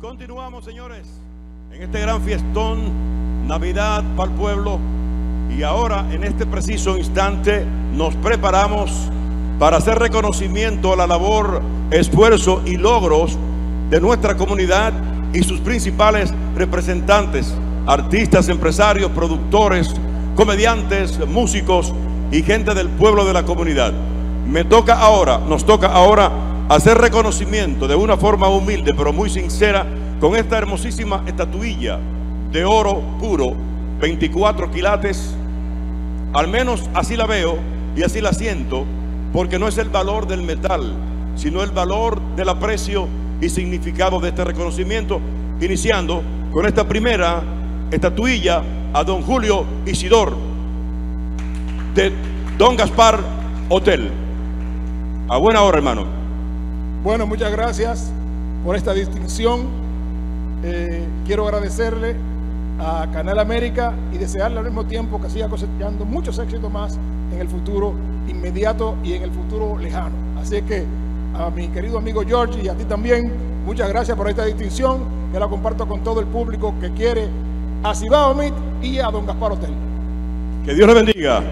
Continuamos, señores, en este gran fiestón, Navidad para el pueblo. Y ahora, en este preciso instante, nos preparamos para hacer reconocimiento a la labor, esfuerzo y logros de nuestra comunidad y sus principales representantes, artistas, empresarios, productores, comediantes, músicos y gente del pueblo de la comunidad. Me toca ahora, nos toca ahora hacer reconocimiento de una forma humilde pero muy sincera con esta hermosísima estatuilla de oro puro, 24 quilates, al menos así la veo y así la siento, porque no es el valor del metal, sino el valor del aprecio y significado de este reconocimiento, iniciando con esta primera estatuilla a don Julio Isidor de Don Gaspar Hotel. A buena hora, hermano. Bueno, muchas gracias por esta distinción. Eh, quiero agradecerle a Canal América y desearle al mismo tiempo que siga cosechando muchos éxitos más en el futuro inmediato y en el futuro lejano. Así que a mi querido amigo George y a ti también, muchas gracias por esta distinción que la comparto con todo el público que quiere a Cibao Meet y a Don Gaspar Hotel. Que Dios le bendiga.